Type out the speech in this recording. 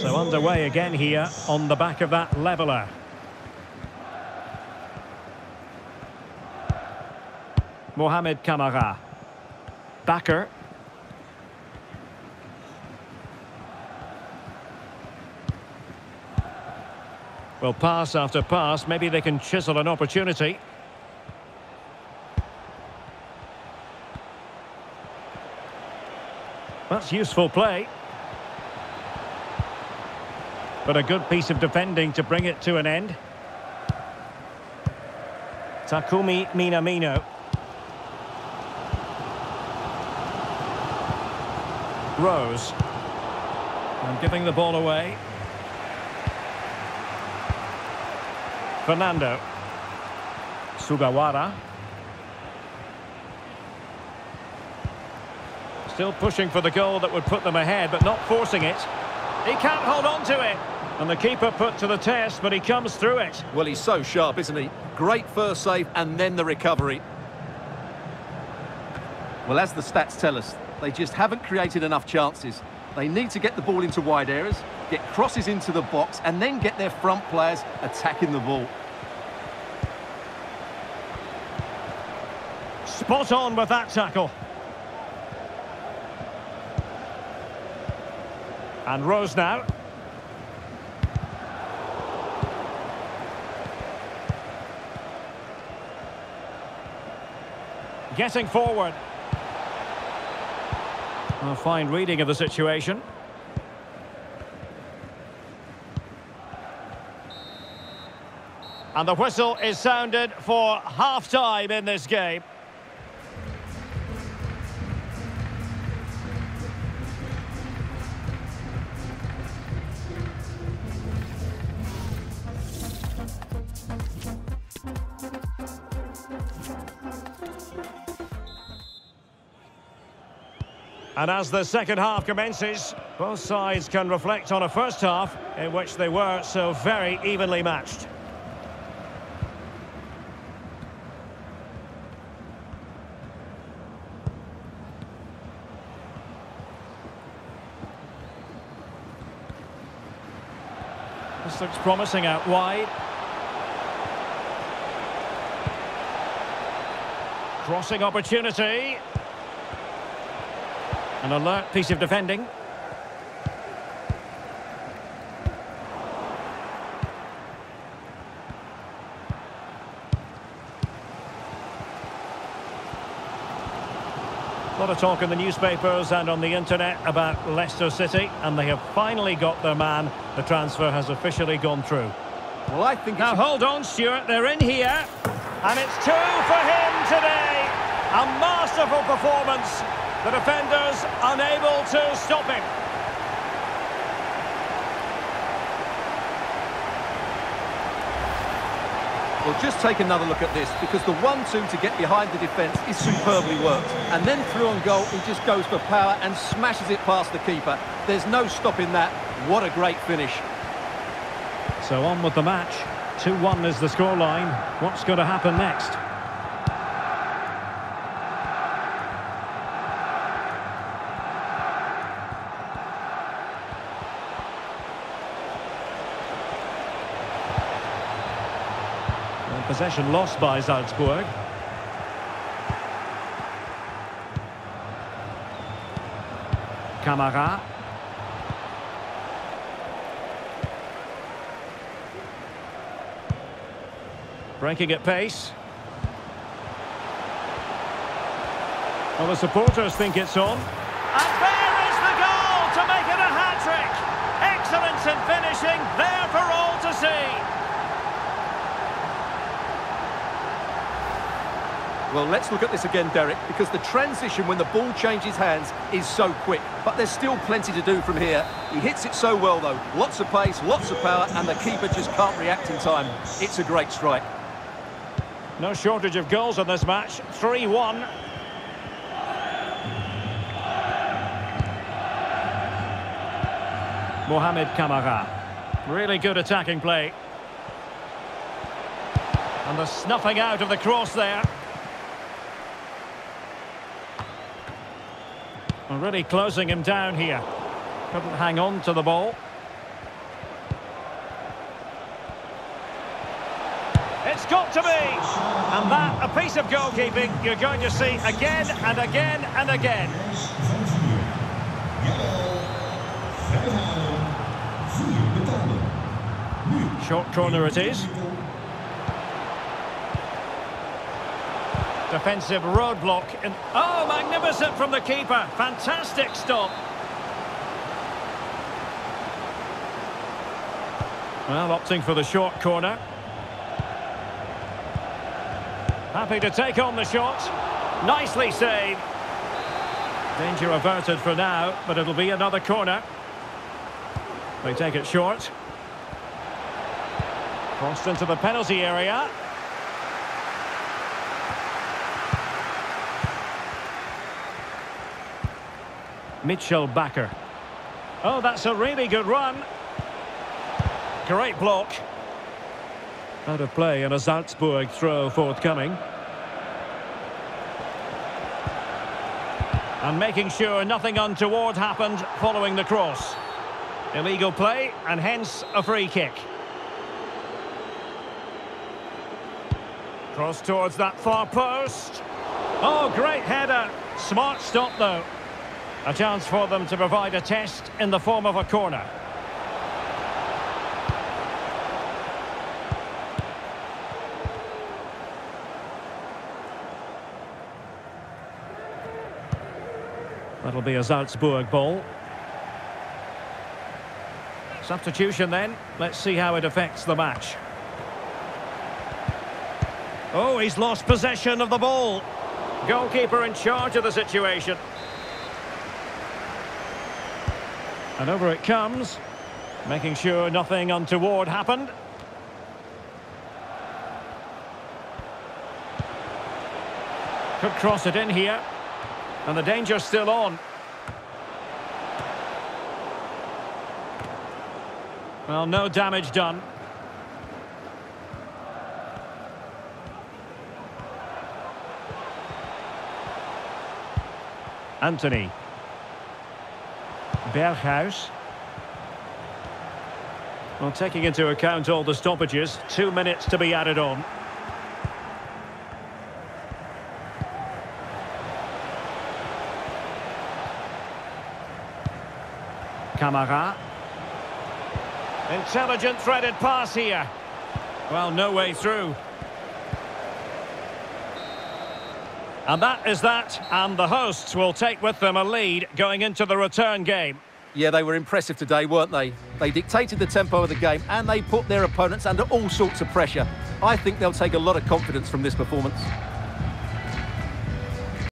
So underway again here on the back of that leveller. Mohamed Kamara. Bakker. Well, pass after pass, maybe they can chisel an opportunity. That's useful play. But a good piece of defending to bring it to an end. Takumi Minamino. Rose. And giving the ball away. Fernando. Sugawara. Still pushing for the goal that would put them ahead, but not forcing it. He can't hold on to it. And the keeper put to the test, but he comes through it. Well, he's so sharp, isn't he? Great first save and then the recovery. Well, as the stats tell us, they just haven't created enough chances. They need to get the ball into wide areas, get crosses into the box, and then get their front players attacking the ball. Spot on with that tackle. And Rose now. Getting forward. A fine reading of the situation. And the whistle is sounded for half-time in this game. And as the second half commences, both sides can reflect on a first half in which they were so very evenly matched. This looks promising out wide. Crossing opportunity. An alert piece of defending. A lot of talk in the newspapers and on the internet about Leicester City, and they have finally got their man. The transfer has officially gone through. Well, I think Now hold on, Stuart. They're in here, and it's two for him today. A masterful performance. The defenders unable to stop him. Well, just take another look at this, because the 1-2 to get behind the defence is superbly worked. And then through on goal, he just goes for power and smashes it past the keeper. There's no stopping that. What a great finish. So on with the match. 2-1 is the scoreline. What's going to happen next? And possession lost by Salzburg. Kamara. Breaking at pace. Well, the supporters think it's on. And there is the goal to make it a hat-trick. Excellence in finishing, there for all to see. Well, let's look at this again, Derek, because the transition when the ball changes hands is so quick. But there's still plenty to do from here. He hits it so well, though. Lots of pace, lots of power, and the keeper just can't react in time. It's a great strike. No shortage of goals in this match. 3-1. Mohamed Kamara. Really good attacking play. And the snuffing out of the cross there. Really closing him down here. Couldn't hang on to the ball. It's got to be! And that, a piece of goalkeeping you're going to see again and again and again. Short corner it is. Defensive roadblock. And, oh, magnificent from the keeper. Fantastic stop. Well, opting for the short corner. Happy to take on the shot. Nicely saved. Danger averted for now, but it'll be another corner. They take it short. Crossed into the penalty area. Mitchel Bakker. Oh, that's a really good run. Great block. Out of play and a Salzburg throw forthcoming. And making sure nothing untoward happened following the cross. Illegal play and hence a free kick. Cross towards that far post. Oh, great header. Smart stop, though. A chance for them to provide a test in the form of a corner. That'll be a Salzburg ball. Substitution then. Let's see how it affects the match. Oh, he's lost possession of the ball. Goalkeeper in charge of the situation. And over it comes, making sure nothing untoward happened. Could cross it in here. And the danger's still on. Well, no damage done. Anthony. Berghuis. Well, taking into account all the stoppages, two minutes to be added on. Kamara. Intelligent threaded pass here. Well, no way through. And that is that, and the hosts will take with them a lead going into the return game. Yeah, they were impressive today, weren't they? They dictated the tempo of the game and they put their opponents under all sorts of pressure. I think they'll take a lot of confidence from this performance.